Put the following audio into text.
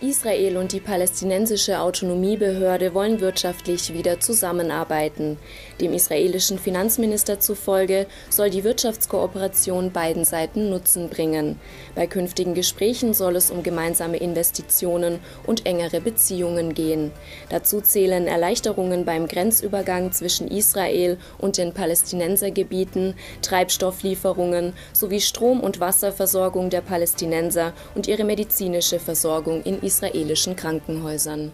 Israel und die palästinensische Autonomiebehörde wollen wirtschaftlich wieder zusammenarbeiten. Dem israelischen Finanzminister zufolge soll die Wirtschaftskooperation beiden Seiten Nutzen bringen. Bei künftigen Gesprächen soll es um gemeinsame Investitionen und engere Beziehungen gehen. Dazu zählen Erleichterungen beim Grenzübergang zwischen Israel und den Palästinensergebieten, Treibstofflieferungen sowie Strom- und Wasserversorgung der Palästinenser und ihre medizinische Versorgung in israelischen Krankenhäusern